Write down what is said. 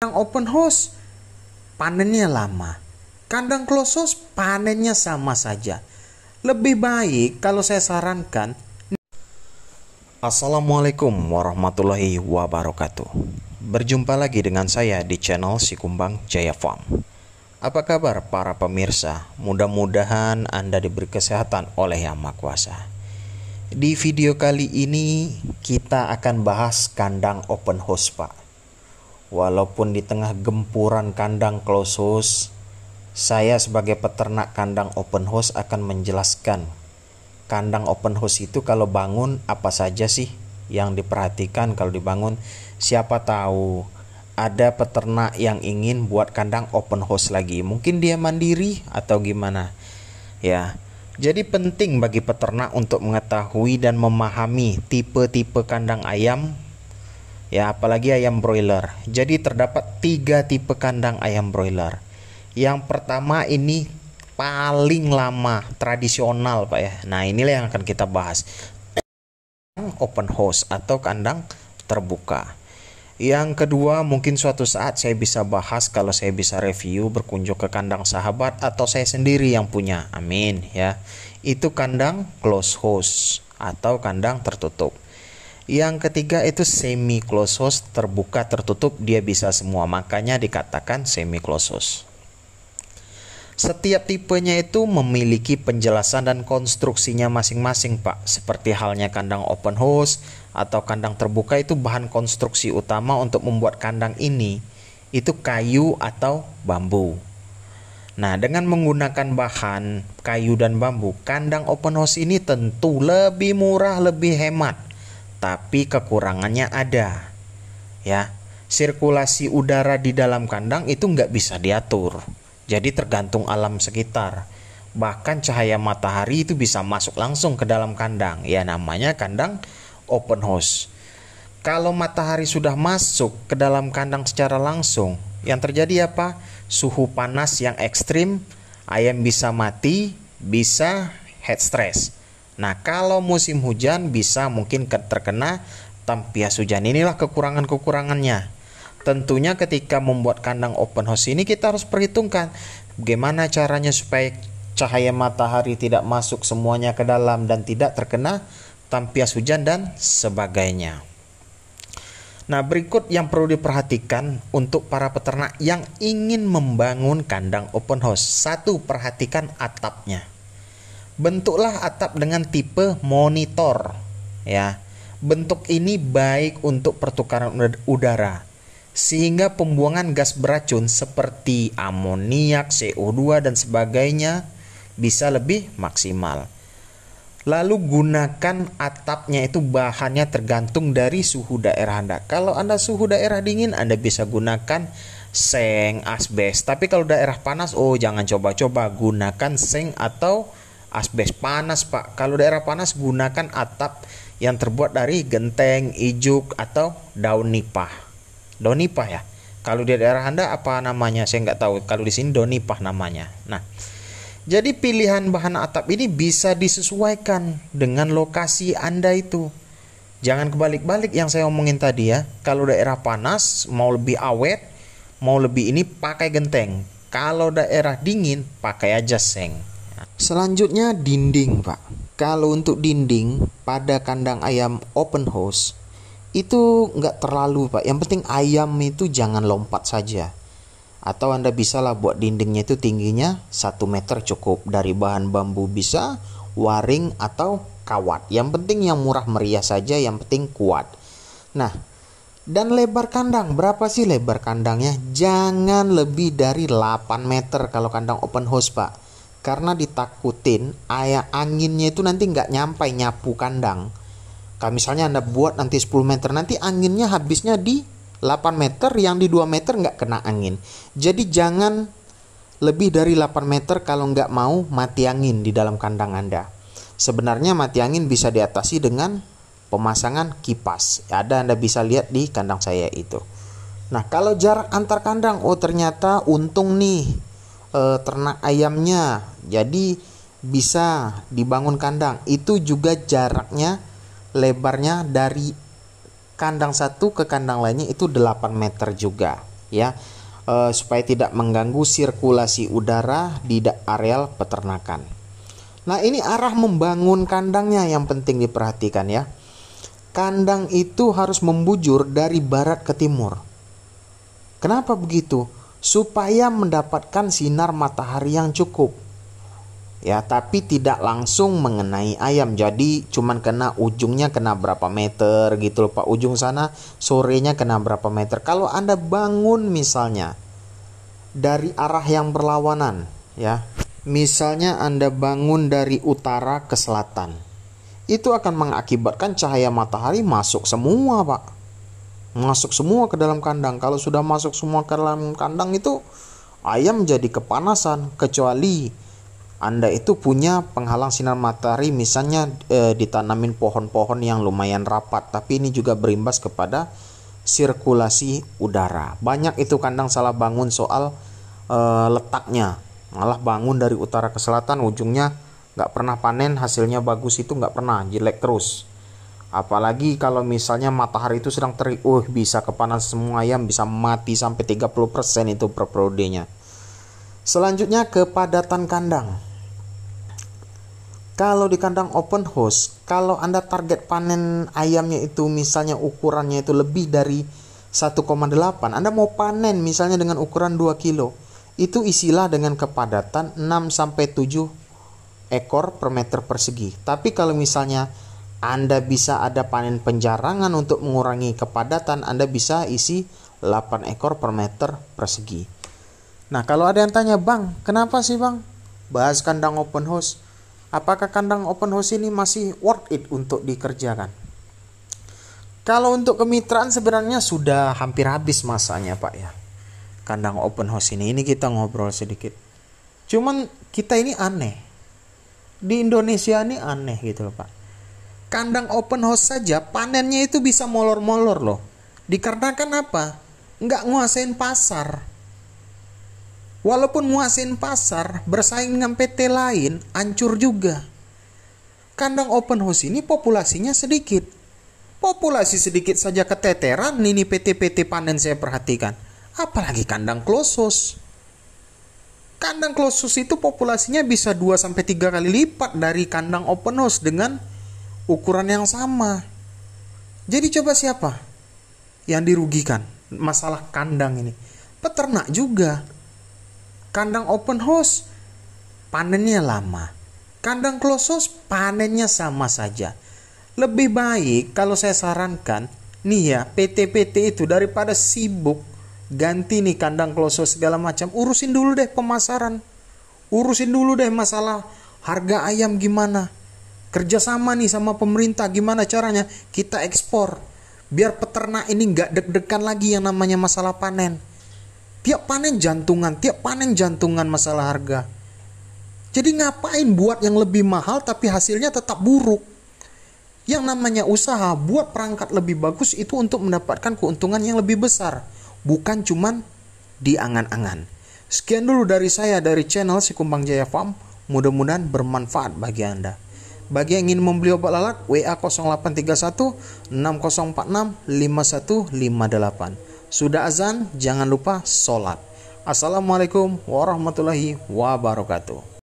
Kandang open house panennya lama. Kandang close house panennya sama saja. Lebih baik kalau saya sarankan Assalamualaikum warahmatullahi wabarakatuh. Berjumpa lagi dengan saya di channel Sikumbang Jaya Farm. Apa kabar para pemirsa? Mudah-mudahan Anda diberi kesehatan oleh Yang Maha Kuasa. Di video kali ini kita akan bahas kandang open house, Pak. Walaupun di tengah gempuran kandang close house, saya sebagai peternak kandang open house akan menjelaskan kandang open house itu kalau bangun apa saja sih yang diperhatikan kalau dibangun. Siapa tahu ada peternak yang ingin buat kandang open house lagi. Mungkin dia mandiri atau gimana. Ya. Jadi penting bagi peternak untuk mengetahui dan memahami tipe-tipe kandang ayam ya apalagi ayam broiler. Jadi terdapat tiga tipe kandang ayam broiler. Yang pertama ini paling lama tradisional pak ya. Nah inilah yang akan kita bahas. Open house atau kandang terbuka. Yang kedua mungkin suatu saat saya bisa bahas kalau saya bisa review berkunjung ke kandang sahabat atau saya sendiri yang punya. Amin ya. Itu kandang close house atau kandang tertutup. Yang ketiga itu semi close house terbuka tertutup dia bisa semua makanya dikatakan semi close house. Setiap tipenya itu memiliki penjelasan dan konstruksinya masing-masing, Pak. Seperti halnya kandang open house atau kandang terbuka itu bahan konstruksi utama untuk membuat kandang ini itu kayu atau bambu. Nah, dengan menggunakan bahan kayu dan bambu, kandang open house ini tentu lebih murah, lebih hemat. Tapi kekurangannya ada. Ya, sirkulasi udara di dalam kandang itu nggak bisa diatur jadi tergantung alam sekitar. Bahkan cahaya matahari itu bisa masuk langsung ke dalam kandang. Ya namanya kandang open house. Kalau matahari sudah masuk ke dalam kandang secara langsung, yang terjadi apa? Suhu panas yang ekstrim, ayam bisa mati, bisa head stress. Nah, kalau musim hujan bisa mungkin terkena tampias hujan. Inilah kekurangan-kekurangannya. Tentunya ketika membuat kandang open house ini kita harus perhitungkan bagaimana caranya supaya cahaya matahari tidak masuk semuanya ke dalam dan tidak terkena tampias hujan dan sebagainya. Nah, berikut yang perlu diperhatikan untuk para peternak yang ingin membangun kandang open house. Satu, perhatikan atapnya. Bentuklah atap dengan tipe monitor, ya. Bentuk ini baik untuk pertukaran udara sehingga pembuangan gas beracun seperti amoniak, CO2 dan sebagainya bisa lebih maksimal. Lalu gunakan atapnya itu bahannya tergantung dari suhu daerah Anda. Kalau Anda suhu daerah dingin Anda bisa gunakan seng, asbes. Tapi kalau daerah panas oh jangan coba-coba gunakan seng atau asbes panas, Pak. Kalau daerah panas gunakan atap yang terbuat dari genteng, ijuk atau daun nipah. Donipah ya? Kalau di daerah anda apa namanya? Saya nggak tahu. Kalau di sini donipah namanya. Nah jadi pilihan bahan atap ini bisa disesuaikan dengan lokasi anda itu. Jangan kebalik-balik yang saya omongin tadi ya. Kalau daerah panas mau lebih awet mau lebih ini pakai genteng. Kalau daerah dingin pakai aja seng selanjutnya dinding pak. Kalau untuk dinding pada kandang ayam open house itu nggak terlalu pak. Yang penting ayam itu jangan lompat saja. Atau anda bisa lah buat dindingnya itu tingginya satu meter cukup. Dari bahan bambu bisa waring atau kawat. Yang penting yang murah meriah saja yang penting kuat. Nah dan lebar kandang. Berapa sih lebar kandangnya? Jangan lebih dari 8 meter kalau kandang open house pak karena ditakutin ayah anginnya itu nanti nggak nyampai nyapu kandang kalau misalnya Anda buat nanti 10 meter, nanti anginnya habisnya di 8 meter, yang di 2 meter nggak kena angin. Jadi jangan lebih dari 8 meter kalau nggak mau mati angin di dalam kandang Anda. Sebenarnya mati angin bisa diatasi dengan pemasangan kipas. Ada Anda bisa lihat di kandang saya itu. Nah, kalau jarak antar kandang, oh ternyata untung nih eh, ternak ayamnya. Jadi bisa dibangun kandang. Itu juga jaraknya lebarnya dari kandang satu ke kandang lainnya itu 8 meter juga ya uh, supaya tidak mengganggu sirkulasi udara di areal peternakan. Nah, ini arah membangun kandangnya yang penting diperhatikan ya. Kandang itu harus membujur dari barat ke timur. Kenapa begitu? Supaya mendapatkan sinar matahari yang cukup. Ya, tapi tidak langsung mengenai ayam. Jadi cuman kena ujungnya kena berapa meter gitu loh Pak. Ujung sana sorenya kena berapa meter. Kalau Anda bangun misalnya dari arah yang berlawanan ya. Misalnya Anda bangun dari utara ke selatan. Itu akan mengakibatkan cahaya matahari masuk semua, Pak. Masuk semua ke dalam kandang. Kalau sudah masuk semua ke dalam kandang itu ayam jadi kepanasan kecuali anda itu punya penghalang sinar matahari misalnya e, ditanamin pohon-pohon yang lumayan rapat tapi ini juga berimbas kepada sirkulasi udara. Banyak itu kandang salah bangun soal e, letaknya. Malah bangun dari utara ke selatan ujungnya nggak pernah panen hasilnya bagus itu nggak pernah jelek terus. Apalagi kalau misalnya matahari itu sedang terik uh bisa kepanas semua ayam bisa mati sampai 30% itu per periodenya selanjutnya kepadatan kandang kalau di kandang open house, kalau Anda target panen ayamnya itu misalnya ukurannya itu lebih dari 1,8, Anda mau panen misalnya dengan ukuran 2 kilo, itu isilah dengan kepadatan 6 sampai 7 ekor per meter persegi. Tapi kalau misalnya Anda bisa ada panen penjarangan untuk mengurangi kepadatan, Anda bisa isi 8 ekor per meter persegi. Nah, kalau ada yang tanya, "Bang, kenapa sih, Bang? Bahas kandang open house?" Apakah kandang open house ini masih worth it untuk dikerjakan? Kalau untuk kemitraan sebenarnya sudah hampir habis masanya Pak ya. Kandang open house ini, ini kita ngobrol sedikit. Cuman kita ini aneh. Di Indonesia ini aneh gitu loh Pak. Kandang open house saja panennya itu bisa molor-molor loh. Dikarenakan apa? Nggak nguasain pasar Walaupun muasin pasar, bersaing dengan PT lain, hancur juga. Kandang open house ini populasinya sedikit. Populasi sedikit saja keteteran ini PT-PT panen saya perhatikan. Apalagi kandang klosus. Kandang klosus itu populasinya bisa 2 3 kali lipat dari kandang open house dengan ukuran yang sama. Jadi coba siapa yang dirugikan masalah kandang ini? Peternak juga Kandang open house panennya lama. Kandang close house panennya sama saja. Lebih baik kalau saya sarankan nih ya PT-PT itu daripada sibuk ganti nih kandang close house segala macam urusin dulu deh pemasaran. Urusin dulu deh masalah harga ayam gimana. Kerjasama nih sama pemerintah gimana caranya kita ekspor biar peternak ini nggak deg-degan lagi yang namanya masalah panen Tiap panen jantungan, tiap panen jantungan masalah harga. Jadi ngapain buat yang lebih mahal tapi hasilnya tetap buruk? Yang namanya usaha buat perangkat lebih bagus itu untuk mendapatkan keuntungan yang lebih besar, bukan cuman di angan-angan. Sekian dulu dari saya dari channel Si Kumbang Jaya Farm. Mudah-mudahan bermanfaat bagi Anda. Bagi yang ingin membeli obat lalat, WA 0831 6046 5158. Sudah azan, jangan lupa sholat. Assalamualaikum warahmatullahi wabarakatuh.